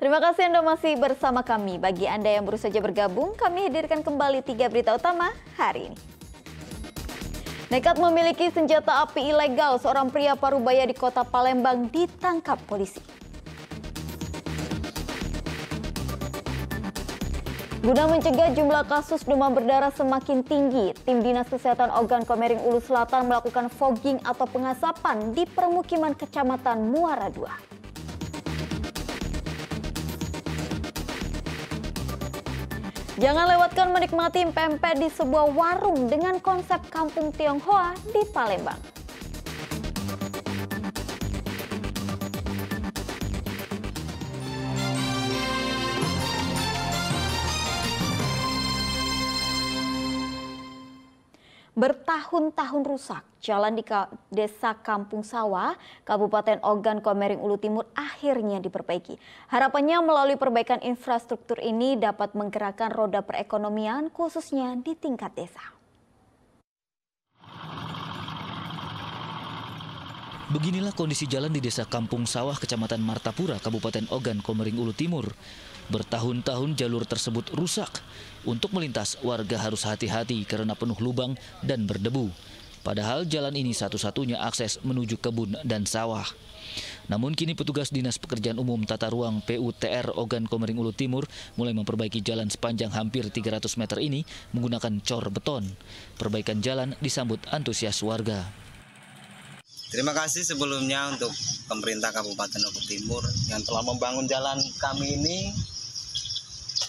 Terima kasih Anda masih bersama kami. Bagi Anda yang baru saja bergabung, kami hadirkan kembali tiga berita utama hari ini. Nekat memiliki senjata api ilegal, seorang pria parubaya di kota Palembang ditangkap polisi. Guna mencegah jumlah kasus demam berdarah semakin tinggi, tim Dinas Kesehatan Ogan Komering Ulu Selatan melakukan fogging atau pengasapan di permukiman Kecamatan Muara II. Jangan lewatkan menikmati pempek di sebuah warung dengan konsep kampung Tionghoa di Palembang. Bertahun-tahun rusak. Jalan di desa Kampung Sawah, Kabupaten Ogan Komering Ulu Timur akhirnya diperbaiki. Harapannya melalui perbaikan infrastruktur ini dapat menggerakkan roda perekonomian khususnya di tingkat desa. Beginilah kondisi jalan di desa Kampung Sawah, Kecamatan Martapura, Kabupaten Ogan, Komering Ulu Timur. Bertahun-tahun jalur tersebut rusak. Untuk melintas, warga harus hati-hati karena penuh lubang dan berdebu. Padahal jalan ini satu-satunya akses menuju kebun dan sawah. Namun kini petugas Dinas Pekerjaan Umum Tata Ruang PUTR Ogan Komering Ulu Timur mulai memperbaiki jalan sepanjang hampir 300 meter ini menggunakan cor beton. Perbaikan jalan disambut antusias warga. Terima kasih sebelumnya untuk pemerintah Kabupaten Ogan Timur yang telah membangun jalan kami ini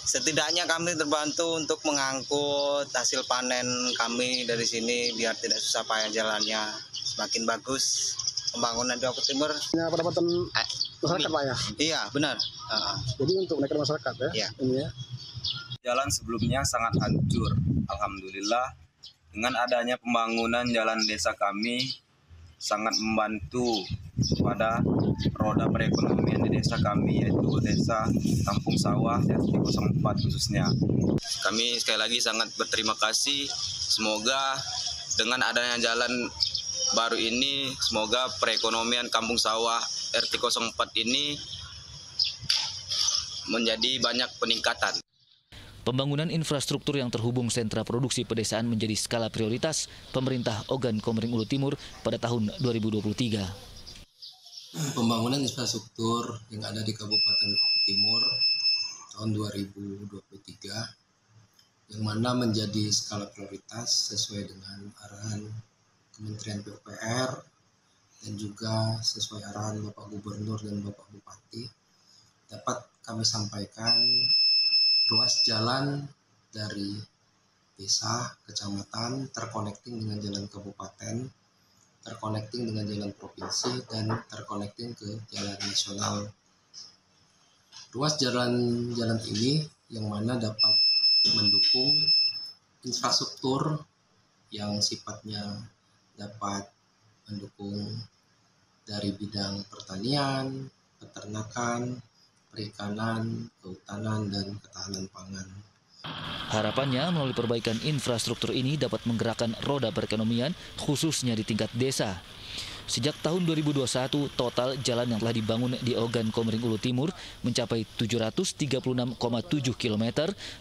setidaknya kami terbantu untuk mengangkut hasil panen kami dari sini biar tidak susah payah jalannya semakin bagus pembangunan di Oku Timur. Ya, pendapatan eh, masyarakat Pak ya? Iya benar. Uh, Jadi untuk naikkan masyarakat ya? Iya. Ini ya. Jalan sebelumnya sangat hancur. Alhamdulillah dengan adanya pembangunan jalan desa kami sangat membantu pada roda perekonomian di desa kami yaitu desa Kampung Sawah RT 04 khususnya. Kami sekali lagi sangat berterima kasih. Semoga dengan adanya jalan baru ini semoga perekonomian Kampung Sawah RT 04 ini menjadi banyak peningkatan. Pembangunan infrastruktur yang terhubung sentra produksi pedesaan menjadi skala prioritas pemerintah Ogan Komering Ulu Timur pada tahun 2023. Pembangunan infrastruktur yang ada di Kabupaten Oku Timur tahun 2023 yang mana menjadi skala prioritas sesuai dengan arahan Kementerian PUPR dan juga sesuai arahan Bapak Gubernur dan Bapak Bupati dapat kami sampaikan ruas jalan dari desa, kecamatan, terconnecting dengan jalan kabupaten, terconnecting dengan jalan provinsi, dan terconnecting ke jalan nasional. Ruas jalan-jalan ini yang mana dapat mendukung infrastruktur yang sifatnya dapat mendukung dari bidang pertanian, peternakan, perikanan, kehutanan, dan ketahanan pangan. Harapannya melalui perbaikan infrastruktur ini dapat menggerakkan roda perekonomian khususnya di tingkat desa. Sejak tahun 2021, total jalan yang telah dibangun di Ogan Komering Ulu Timur mencapai 736,7 km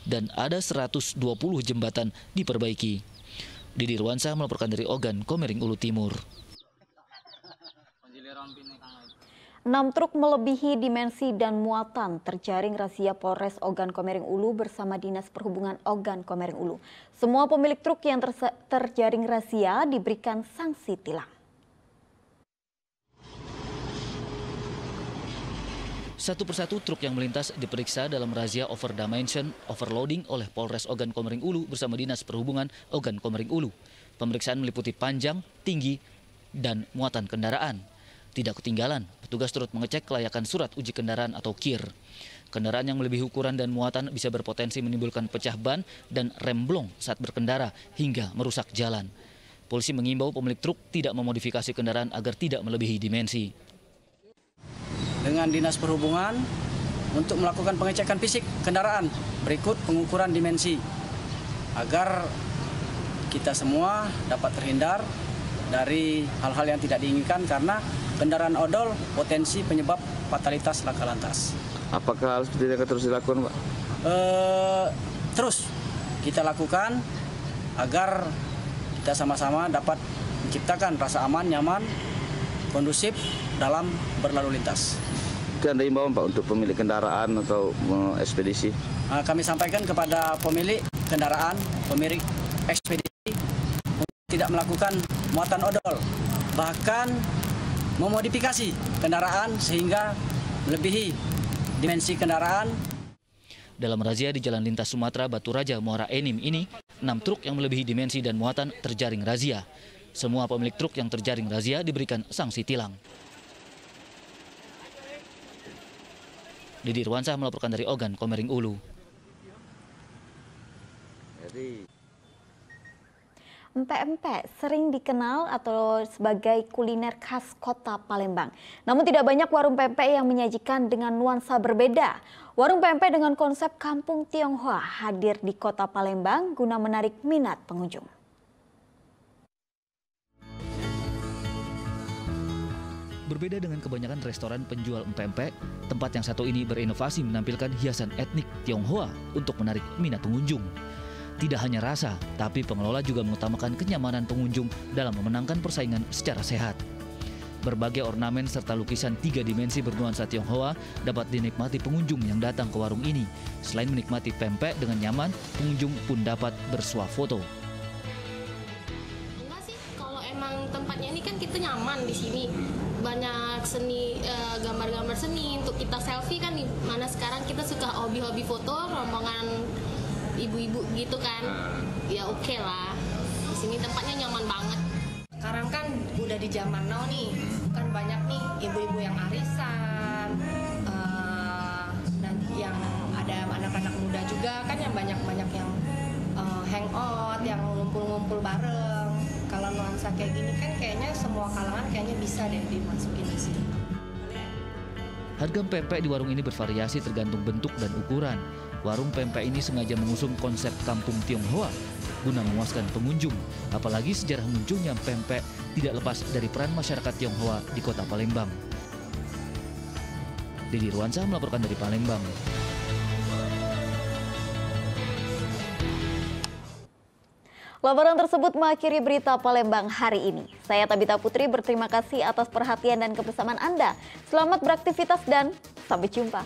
dan ada 120 jembatan diperbaiki. Didi Ruansa melaporkan dari Ogan Komering Ulu Timur. Enam truk melebihi dimensi dan muatan terjaring razia Polres Ogan Komering Ulu bersama Dinas Perhubungan Ogan Komering Ulu. Semua pemilik truk yang ter terjaring razia diberikan sanksi tilang. Satu persatu truk yang melintas diperiksa dalam razia over dimension overloading oleh Polres Ogan Komering Ulu bersama Dinas Perhubungan Ogan Komering Ulu. Pemeriksaan meliputi panjang, tinggi, dan muatan kendaraan. Tidak ketinggalan, petugas turut mengecek kelayakan surat uji kendaraan atau KIR. Kendaraan yang melebihi ukuran dan muatan bisa berpotensi menimbulkan pecah ban dan remblong saat berkendara hingga merusak jalan. Polisi mengimbau pemilik truk tidak memodifikasi kendaraan agar tidak melebihi dimensi. Dengan Dinas Perhubungan untuk melakukan pengecekan fisik kendaraan berikut pengukuran dimensi agar kita semua dapat terhindar dari hal-hal yang tidak diinginkan karena kendaraan odol potensi penyebab fatalitas laka lantas. Apakah hal seperti ini terus dilakukan, Pak? Eh, terus kita lakukan agar kita sama-sama dapat menciptakan rasa aman, nyaman, kondusif dalam berlalu lintas. Itu ada imbauan, Pak, untuk pemilik kendaraan atau ekspedisi? Nah, kami sampaikan kepada pemilik kendaraan, pemilik ekspedisi untuk tidak melakukan muatan odol, bahkan memodifikasi kendaraan sehingga melebihi dimensi kendaraan Dalam razia di Jalan Lintas Sumatera Batu Raja Muara Enim ini, enam truk yang melebihi dimensi dan muatan terjaring razia. Semua pemilik truk yang terjaring razia diberikan sanksi tilang. Didi Irwansyah melaporkan dari Ogan, Komering Ulu. Empek-empek sering dikenal atau sebagai kuliner khas kota Palembang. Namun tidak banyak warung pempek yang menyajikan dengan nuansa berbeda. Warung pempek dengan konsep kampung Tionghoa hadir di kota Palembang guna menarik minat pengunjung. Berbeda dengan kebanyakan restoran penjual empek-empek, tempat yang satu ini berinovasi menampilkan hiasan etnik Tionghoa untuk menarik minat pengunjung. Tidak hanya rasa, tapi pengelola juga mengutamakan kenyamanan pengunjung dalam memenangkan persaingan secara sehat. Berbagai ornamen serta lukisan tiga dimensi bernuansa Tionghoa dapat dinikmati pengunjung yang datang ke warung ini. Selain menikmati pempek dengan nyaman, pengunjung pun dapat bersuah foto. Enggak sih, kalau emang tempatnya ini kan kita nyaman di sini. Banyak seni eh, gambar-gambar seni untuk kita selfie kan di mana sekarang kita suka hobi-hobi foto rombongan ibu-ibu gitu kan. Ya oke lah. Di sini tempatnya nyaman banget. Sekarang kan udah di zaman now nih. Kan banyak nih ibu-ibu yang arisan eh, dan yang ada anak-anak muda juga kan yang banyak-banyak yang eh, hangout, yang ngumpul-ngumpul bareng. Kalau nuansa kayak gini kan kayaknya semua kalangan kayaknya bisa deh dimasukin di sini. Harga pempek di warung ini bervariasi tergantung bentuk dan ukuran. Warung pempek ini sengaja mengusung konsep kampung Tionghoa guna memuaskan pengunjung. Apalagi sejarah munculnya pempek tidak lepas dari peran masyarakat Tionghoa di kota Palembang. Didi Ruansyah melaporkan dari Palembang. Laporan tersebut mengakhiri berita Palembang hari ini. Saya Tabita Putri berterima kasih atas perhatian dan kebersamaan Anda. Selamat beraktivitas dan sampai jumpa.